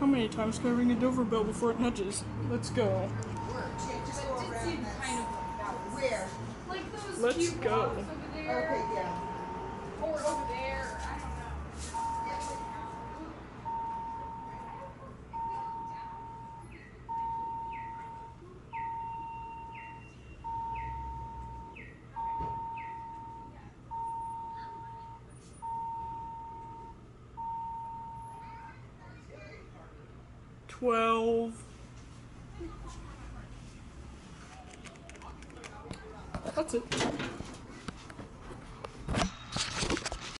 How many times can I ring a Dover bell before it nudges? Let's go. Just go It around 12. That's it.